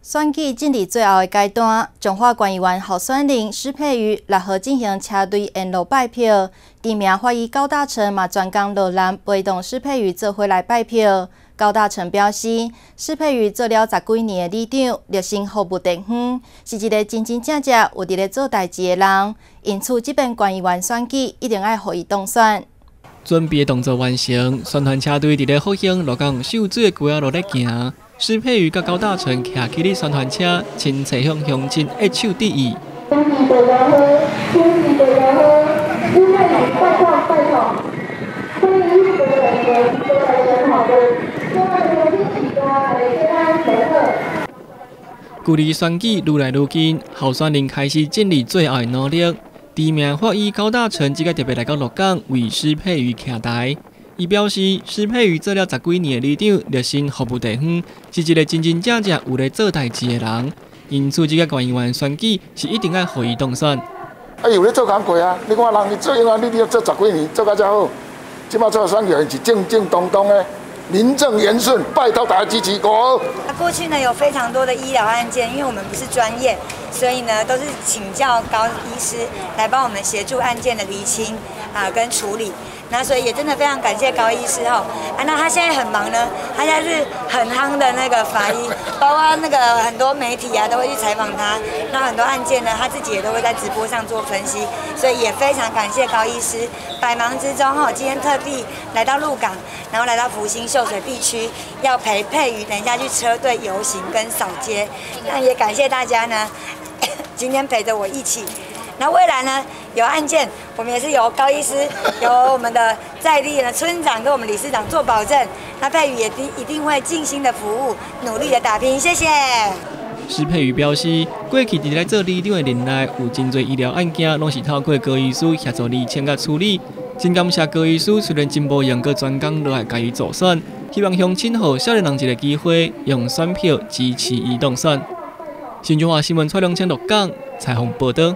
选举进入最后的阶段，中华县议员候选人施佩瑜六号进行车队沿路拜票，知名法医高大成嘛专工落南陪同施佩瑜做回来拜票。高大成表示，施佩瑜做了十几年的里长，热心服务地方，是一个真真正正有伫咧做代志的人。因此，这边县议员选举一定要互伊当选。准备动作完成，宣传车队伫咧复兴路港秀水的街仔路咧行。施佩瑜甲高大成骑起哩宣传车，亲切向乡亲一手致意。距离选举愈来愈近，候选人开始尽力最后的努力。知名法医高大成即个特别来到鹿港为施佩瑜徛台。伊表示，施佩瑜做了十几年的里长，热心服务地方，是一个真真正正有咧做代志的人。因此，这个官员选举是一定要互伊当选。啊，有咧做工过啊！你看人，你做议员，你要做十几年，做甲遮好。即马做选举是正正当当的，名正言顺，拜托大家支持我。过去呢，有非常多的医疗案件，因为我们不是专业，所以呢，都是请教高医师来帮我们协助案件的厘清啊跟处理。那所以也真的非常感谢高医师哈，啊，那他现在很忙呢，他现在是很夯的那个法医，包括那个很多媒体啊都会去采访他，那很多案件呢他自己也都会在直播上做分析，所以也非常感谢高医师，百忙之中哈，今天特地来到鹿港，然后来到福星秀水地区，要陪佩瑜等一下去车队游行跟扫街，那也感谢大家呢，今天陪着我一起。那未来呢？有案件，我们也是由高医师、由我们的在地的村长跟我们理事长做保证。那佩瑜也定一定会尽心的服务，努力的打拼。谢谢。施佩瑜表示，过去伫咧做里长的年内，有真侪医疗案件拢是透过高医师协助厘清甲处理。真感谢高医师，虽然真无用过专工落来加以助选，希望乡亲和少年人一个机会，用选票支持伊当选。新中华新闻蔡良清录讲，彩虹报道。